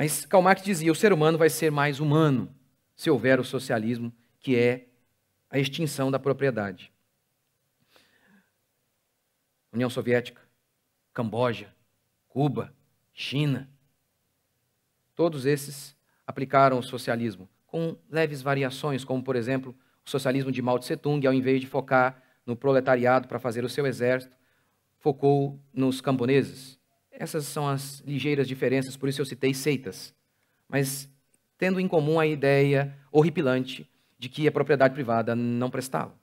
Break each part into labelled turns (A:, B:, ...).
A: Mas Karl Marx dizia: o ser humano vai ser mais humano se houver o socialismo, que é a extinção da propriedade. União Soviética, Camboja, Cuba, China, todos esses aplicaram o socialismo com leves variações, como por exemplo o socialismo de Mao Tse Tung, ao invés de focar no proletariado para fazer o seu exército, focou nos camponeses. Essas são as ligeiras diferenças, por isso eu citei seitas, mas tendo em comum a ideia horripilante de que a propriedade privada não prestava.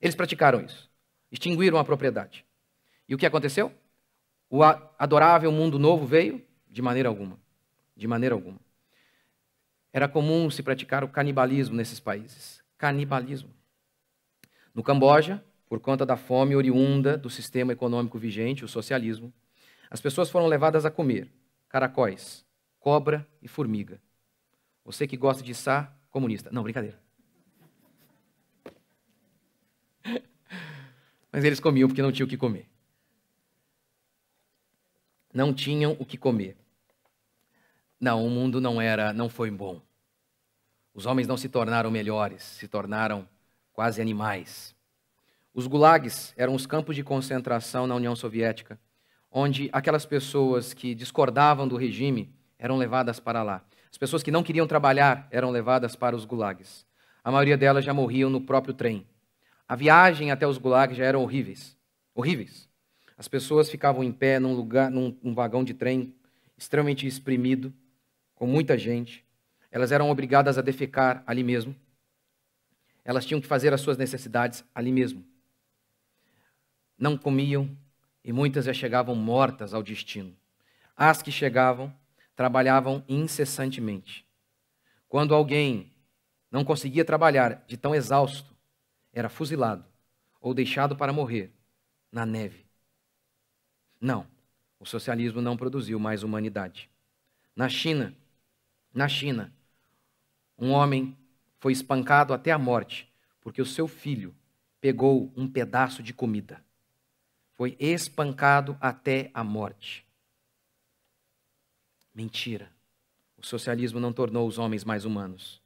A: Eles praticaram isso, extinguiram a propriedade. E o que aconteceu? O adorável mundo novo veio? De maneira alguma. De maneira alguma. Era comum se praticar o canibalismo nesses países. Canibalismo. No Camboja, por conta da fome oriunda do sistema econômico vigente, o socialismo, as pessoas foram levadas a comer caracóis, cobra e formiga. Você que gosta de sá, comunista. Não, brincadeira. Mas eles comiam porque não tinham o que comer. Não tinham o que comer. Não, o mundo não era, não foi bom. Os homens não se tornaram melhores, se tornaram quase animais. Os gulags eram os campos de concentração na União Soviética, onde aquelas pessoas que discordavam do regime eram levadas para lá. As pessoas que não queriam trabalhar eram levadas para os gulags. A maioria delas já morriam no próprio trem. A viagem até os gulags já eram horríveis. Horríveis. As pessoas ficavam em pé num lugar, num, num vagão de trem extremamente exprimido, com muita gente. Elas eram obrigadas a defecar ali mesmo elas tinham que fazer as suas necessidades ali mesmo. Não comiam e muitas já chegavam mortas ao destino. As que chegavam trabalhavam incessantemente. Quando alguém não conseguia trabalhar de tão exausto, era fuzilado ou deixado para morrer na neve. Não, o socialismo não produziu mais humanidade. Na China, na China, um homem foi espancado até a morte, porque o seu filho pegou um pedaço de comida. Foi espancado até a morte. Mentira. O socialismo não tornou os homens mais humanos.